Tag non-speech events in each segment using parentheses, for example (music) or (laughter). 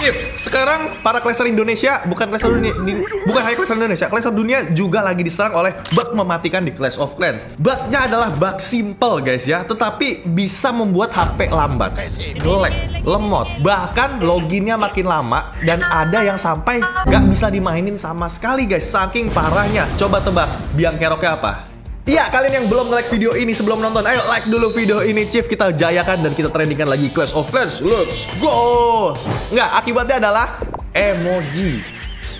Chip, sekarang para kleser Indonesia bukan kleser dunia, di- bukan hanya kleser Indonesia, kleser dunia juga lagi diserang oleh bug mematikan di Clash of Clans. Bugnya adalah bug simple guys ya, tetapi bisa membuat HP lambat, nge-lag, lemot, bahkan loginnya makin lama dan ada yang sampai nggak bisa dimainin sama sekali guys, saking parahnya. Coba tebak, biang keroknya apa? Iya, kalian yang belum nge-like video ini sebelum nonton, ayo like dulu video ini, Chief. Kita jayakan dan kita trendingkan lagi Clash of Clans. Let's go! Nggak, akibatnya adalah emoji.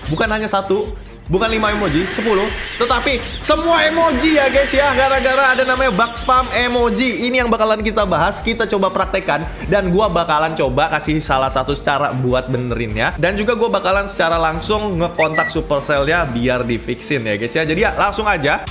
Bukan hanya satu, bukan lima emoji, 10, tetapi semua emoji ya guys ya. Gara-gara ada namanya bug spam emoji. Ini yang bakalan kita bahas, kita coba praktekkan. Dan gua bakalan coba kasih salah satu cara buat benerinnya. Dan juga gua bakalan secara langsung ngekontak Supercell-nya biar di fixin ya guys ya. Jadi ya langsung aja.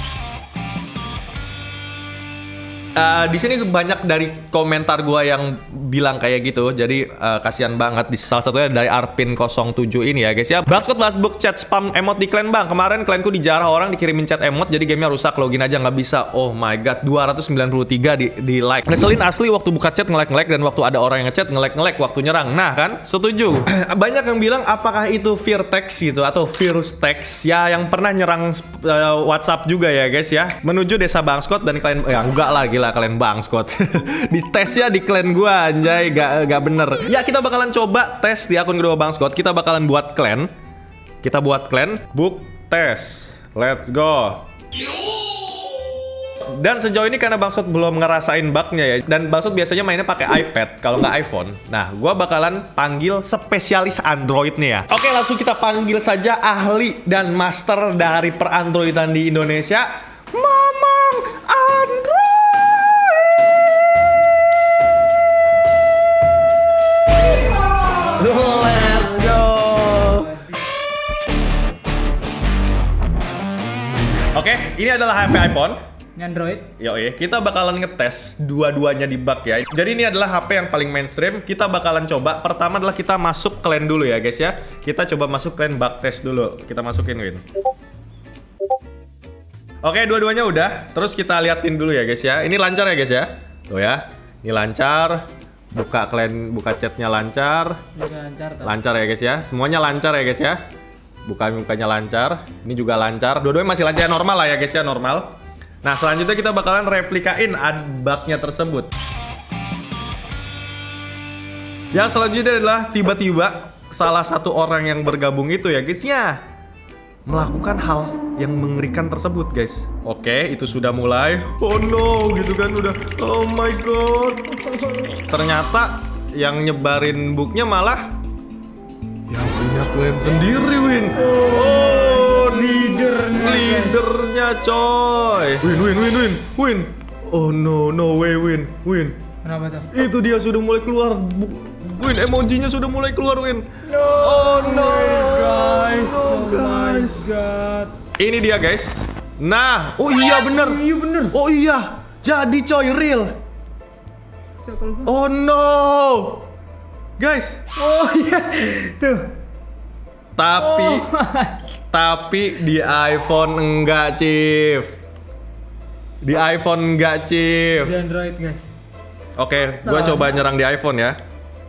Eh, di sini banyak dari komentar gua yang bilang kayak gitu. Jadi eh, kasihan banget di salah satunya dari Arpin 07 ini ya guys ya. Baskot book chat spam emot di clan Bang. Kemarin clanku dijarah orang dikirimin chat emot jadi gamenya rusak. Login aja nggak bisa. Oh my god, 293 di di like. Ngeselin asli waktu buka chat nge-like-nge-like dan waktu ada orang yang ngechat nge-like-nge-like waktu nyerang. Nah, kan? Setuju. (clears throat) banyak yang bilang apakah itu fear text gitu atau virus text ya yang pernah nyerang eh, WhatsApp juga ya guys ya. Menuju desa Bangskot dan kalian ya enggak lah gila kalian Bang Scott. (laughs) di tesnya di clan gua anjay gak, gak bener. Ya kita bakalan coba tes di akun kedua Bang Scott. Kita bakalan buat clan. Kita buat clan, book tes. Let's go. Dan sejauh ini karena Bang Scott belum ngerasain bugnya ya Dan Bang Scott biasanya mainnya pakai iPad Kalau nggak iPhone Nah gua bakalan panggil spesialis Android nih ya Oke langsung kita panggil saja ahli dan master dari perandroidan di Indonesia Oke, ini adalah HP iPhone. Android. Yoi, kita bakalan ngetes dua-duanya di bug ya. Jadi ini adalah HP yang paling mainstream. Kita bakalan coba. Pertama adalah kita masuk clan dulu ya guys ya. Kita coba masuk clan bug test dulu. Kita masukin Win. Oke, dua-duanya udah. Terus kita liatin dulu ya guys ya. Ini lancar ya guys ya. Tuh ya. Ini lancar. Buka clan, buka chatnya lancar. Juga lancar. tuh. Lancar ya guys ya. Semuanya lancar ya guys ya. Buka mukanya lancar. Ini juga lancar. Dua-duanya masih lancar normal lah ya guys ya, normal. Nah, selanjutnya kita bakalan replikain bugnya tersebut. Yang selanjutnya adalah tiba-tiba salah satu orang yang bergabung itu ya guys ya melakukan hal yang mengerikan tersebut guys. Oke, itu sudah mulai. Oh no, gitu kan udah. Oh my god. (laughs) Ternyata yang nyebarin booknya malah punya klan sendiri Win. Oh, leadernya. Leadernya coy. Win, win, win, win, win. Oh no, no way, win, win. Kenapa tuh? Itu dia sudah mulai keluar. Win, emojinya sudah mulai keluar, Win. Oh no, Guys, No, oh my guys. god. Ini dia, guys. Nah, oh iya bener. Iya bener. Oh iya, jadi coy real. Oh no, guys. Oh iya. Tuh. Tapi, Oh. tapi di iPhone enggak, Chief. Di iPhone enggak, Chief. Di Android guys. Oke, gua Nah. coba nyerang di iPhone ya.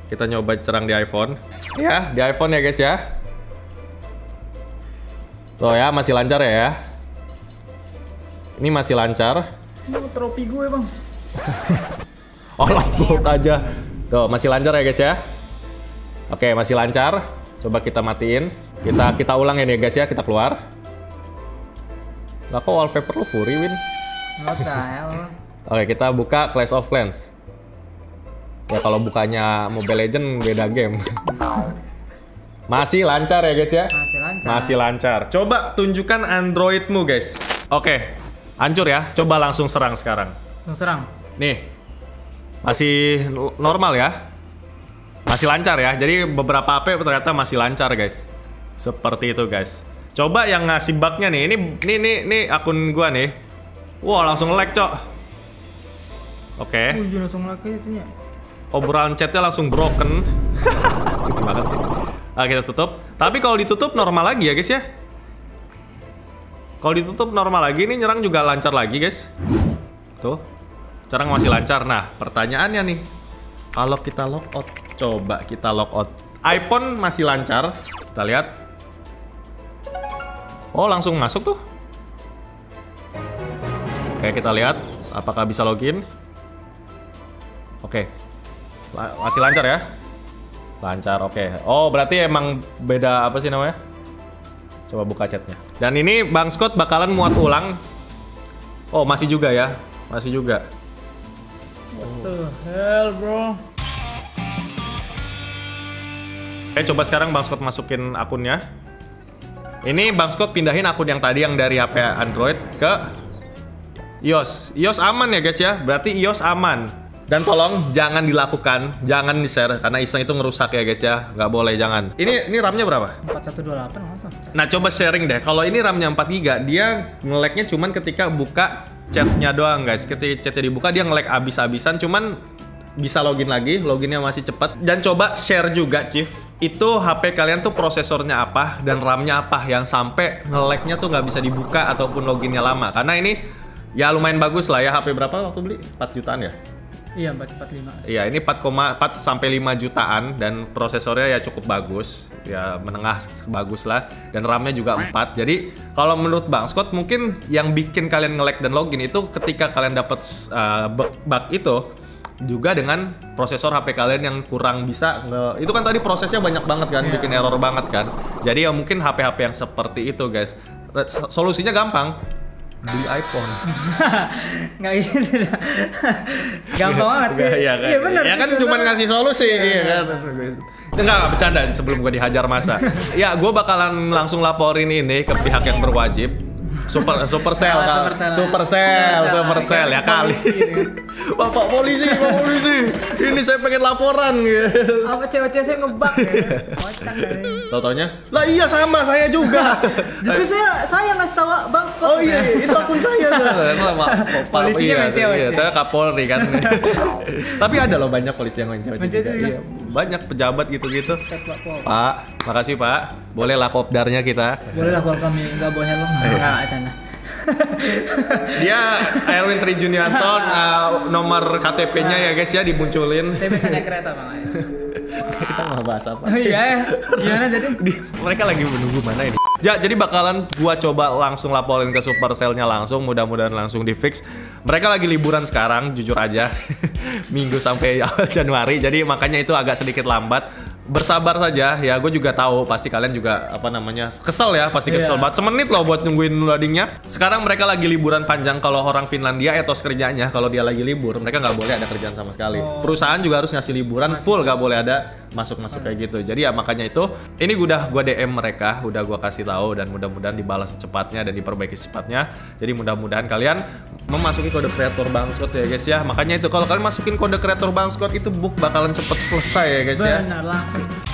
Kita nyoba serang di iPhone. Ya, di iPhone ya guys ya. Tuh ya, masih lancar ya. Ini masih lancar. Oh, trofi gue bang. (laughs) Oh, gold aja. Tuh, masih lancar ya guys ya. Oke, masih lancar. Coba kita matiin. Kita kita ulang ya guys ya, kita keluar. Lah kok wallpaper lu furi, Win? What the hell? Oke, kita buka Clash of Clans. Ya kalau bukanya Mobile Legend beda game. Masih lancar ya guys ya? Masih lancar. Masih lancar. Coba tunjukkan Androidmu guys. Oke, hancur ya. Coba langsung serang sekarang. Langsung serang. Nih, masih normal ya. Masih lancar ya. Jadi beberapa HP ternyata masih lancar guys. Seperti itu guys. Coba yang ngasih bugnya nih. Ini nih nih nih akun gua nih. Wah langsung lag cok. Oke. Iya langsung lagi itunya. obrolan chatnya langsung broken. (laughs) Lucu banget sih. Ah, kita tutup. Tapi kalau ditutup normal lagi ya guys ya. Kalau ditutup normal lagi, ini nyerang juga lancar lagi guys. Tuh, Sekarang masih lancar. Nah, pertanyaannya nih, kalau kita logout, coba kita logout. iPhone masih lancar. Kita lihat. Oh, langsung masuk tuh. Oke, kita lihat apakah bisa login. Oke. Masih lancar ya? Lancar, oke. Oh, berarti emang beda apa sih namanya? Coba buka chatnya. Dan ini Bang Scott bakalan muat ulang. Oh, masih juga ya? Masih juga. What the hell, bro? Oke, coba sekarang Bang Scott masukin akunnya. Ini Bang Scott pindahin akun yang tadi yang dari HP Android ke iOS. iOS aman ya guys ya. Berarti iOS aman. Dan tolong jangan dilakukan, jangan di-share karena iseng itu ngerusak ya guys ya. Nggak boleh jangan. Ini ini RAM-nya berapa? 4128 langsung. Nah coba sharing deh. Kalau ini RAM-nya 4 GB, dia nge-lag-nya cuman ketika buka chatnya doang guys. Ketika chatnya dibuka dia nge-lag abis-abisan. Cuman bisa login lagi, loginnya masih cepat. Dan coba share juga, Chief. Itu HP kalian tuh prosesornya apa dan RAM-nya apa yang sampai nge-lag-nya tuh nggak bisa dibuka ataupun loginnya lama. Karena ini ya lumayan bagus lah ya. HP berapa waktu beli? 4 jutaan ya? Iya, 445. Iya, ini 4,4 sampai 5 jutaan dan prosesornya ya cukup bagus. Ya menengah bagus lah dan RAM-nya juga 4. Jadi kalau menurut Bang Scott mungkin yang bikin kalian nge-lag dan login itu ketika kalian dapat uh, bug, bug itu juga dengan prosesor HP kalian yang kurang bisa nge itu kan tadi prosesnya banyak banget kan Iya. bikin error banget kan. Jadi ya mungkin HP-HP yang seperti itu guys. Solusinya gampang. Beli iPhone. (laughs) Nggak gitu. (laughs) Gampang banget sih. Iya kan. Iya benar. Ya kan cuma ngasih solusi, iya kan. Enggak, bercanda sebelum gua dihajar masa. (laughs) ya, gua bakalan langsung laporin ini ke pihak yang berwajib. Super Supercell Ah, kal- Supercell. Supercell, Supercell. Supercell ya kali. (laughs) Polisi. Bapak polisi, Pak polisi. Ini saya pengen laporan gitu. Apa cewek-cewek saya ngebak ya? (laughs) Kocak kali. Tau-taunya, lah iya sama saya juga. (laughs) Justru saya saya ngasih tahu Bang Scott. Oh iya, iya, itu akun saya tuh. (laughs) Pak, Pak, Polisinya iya, iya, itu Kapolri kan. (laughs) Tapi ada loh banyak polisi yang main cewek. Iya, banyak pejabat gitu-gitu. Pak, makasih Pak. Boleh lah kopdarnya kita. Boleh lah kalau kami nggak bawa helm. Iya. Nggak. Dia Erwin Trijunianto uh, nomor KTP-nya ya guys ya dimunculin. Saya naik kereta Bang. Bahas apa? Oh iya ya. Gimana jadi? (laughs) Di- mereka lagi menunggu mana ini. Ya, jadi bakalan gua coba langsung laporin ke Supercell-nya langsung, mudah-mudahan langsung di fix. Mereka lagi liburan sekarang, jujur aja. (laughs) Minggu sampai (laughs) awal Januari, jadi makanya itu agak sedikit lambat. Bersabar saja, ya gue juga tahu pasti kalian juga apa namanya kesel ya, pasti kesel Iya. banget. Semenit loh buat nungguin loadingnya. Sekarang mereka lagi liburan panjang kalau orang Finlandia etos kerjanya kalau dia lagi libur mereka nggak boleh ada kerjaan sama sekali. Oh. Perusahaan juga harus ngasih liburan full nggak boleh ada masuk-masuk kayak gitu. Jadi ya makanya itu ini udah gua DM mereka, udah gua kasih tahu dan mudah-mudahan dibalas secepatnya dan diperbaiki secepatnya. Jadi mudah-mudahan kalian memasuki kode kreator Bang Scott ya guys ya. Makanya itu kalau kalian masukin kode kreator Bang Scott itu book bakalan cepet selesai ya guys ya. Benar langsung.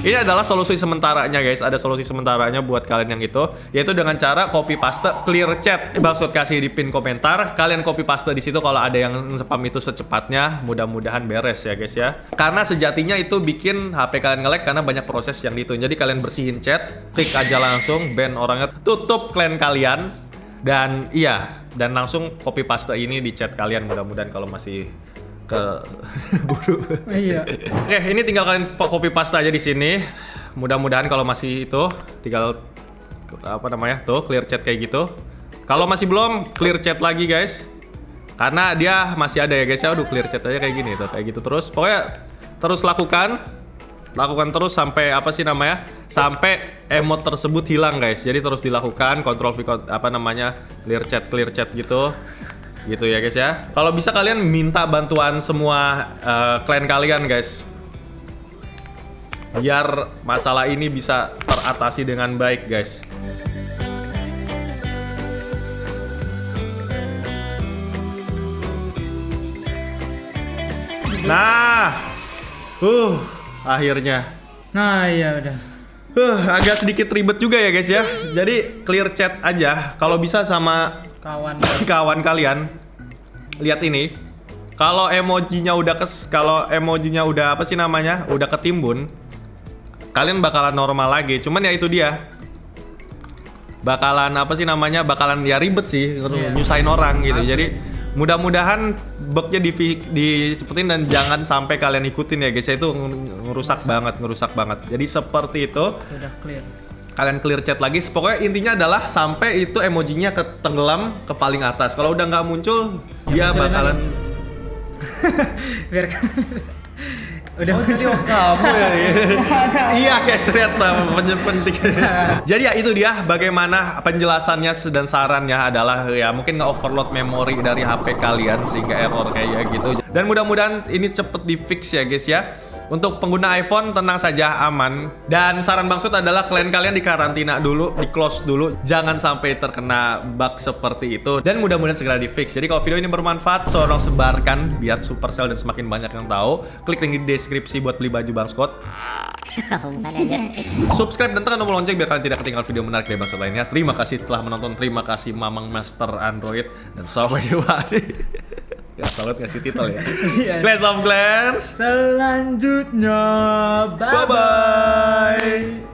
Ini adalah solusi sementaranya guys. Ada solusi sementaranya buat kalian yang itu, yaitu dengan cara copy paste clear chat. Scott kasih di pin komentar. Kalian copy paste di situ kalau ada yang spam itu secepatnya. Mudah-mudahan beres ya guys ya. Karena sejatinya itu bikin HP kalian nge-lag karena banyak proses yang gitu. Jadi kalian bersihin chat, klik aja langsung, ban orangnya, tutup clan kalian. Dan iya, dan langsung copy paste ini di chat kalian. Mudah-mudahan kalau masih ke (laughs) buru. Iya. Oke, ini tinggal kalian copy paste aja di sini. Mudah-mudahan kalau masih itu tinggal apa namanya? Tuh, clear chat kayak gitu. Kalau masih belum, clear chat lagi, guys. Karena dia masih ada ya, guys ya. Aduh, clear chat aja kayak gini tuh, kayak gitu terus. Pokoknya terus lakukan. Lakukan terus sampai apa sih namanya? Sampai emot tersebut hilang, guys. Jadi terus dilakukan, kontrol apa namanya? clear chat, clear chat gitu gitu ya guys ya. Kalau bisa kalian minta bantuan semua eh, klien kalian guys. Biar masalah ini bisa teratasi dengan baik guys. Nah, uh, akhirnya. Nah iya udah. Uh, agak sedikit ribet juga ya guys ya. Jadi clear chat aja. Kalau bisa sama Kawan. (laughs) kawan kalian lihat ini kalau emojinya udah kes kalau emojinya udah apa sih namanya udah ketimbun kalian bakalan normal lagi cuman ya itu dia bakalan apa sih namanya bakalan ya ribet sih Iya. nyusahin orang gitu Asli. jadi Mudah-mudahan bugnya di dicepetin dan jangan sampai kalian ikutin ya guys. ya. Itu ngerusak banget, ngerusak banget. Jadi seperti itu. Udah clear. Kalian clear chat lagi. Pokoknya intinya adalah sampai itu emojinya ke tenggelam ke paling atas. Kalau udah nggak muncul, dia munculin bakalan (laughs) Biar kan. Udah Oh jadi (laughs) kamu ya? (laughs) Iya ternyata pen- penting. Jadi ya itu dia. Bagaimana penjelasannya dan sarannya adalah ya mungkin nge-overload memori dari HP kalian sehingga error kayak gitu. Dan mudah-mudahan ini cepet di fix ya guys ya untuk pengguna iPhone tenang saja aman dan saran Bang Sud adalah klien kalian dikarantina dulu, di close dulu, jangan sampai terkena bug seperti itu dan mudah-mudahan segera di fix. Jadi kalau video ini bermanfaat, tolong sebarkan biar Supercell dan semakin banyak yang tahu. Klik link di deskripsi buat beli baju Bang Scott. (laughs) Subscribe dan tekan tombol lonceng biar kalian tidak ketinggalan video menarik dari Scott lainnya. Terima kasih telah menonton, terima kasih Mamang Master Android dan sampai jumpa di (laughs) ya salut ngasih titel ya. (laughs) Iya. glass Glance of Glance. Selanjutnya, bye-bye.